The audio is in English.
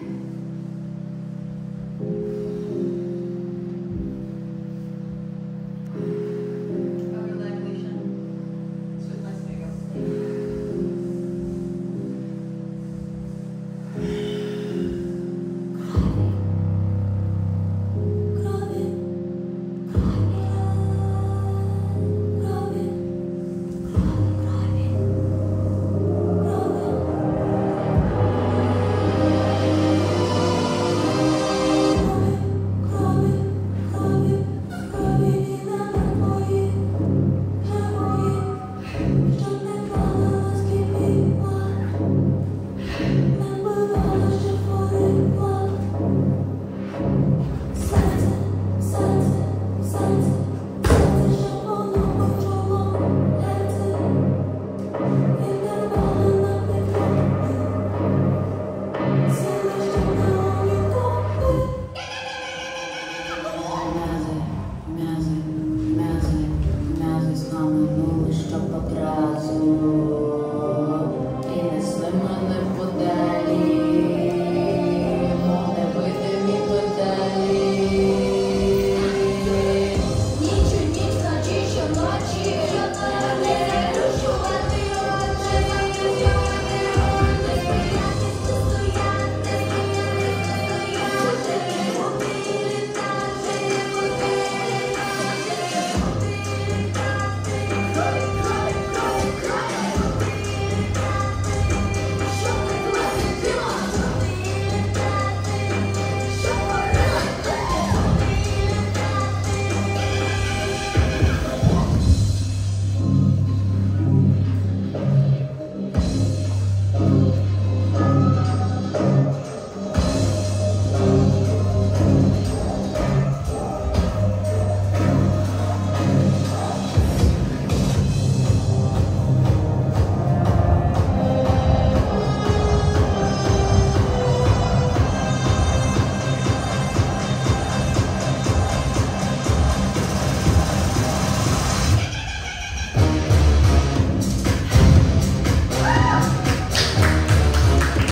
you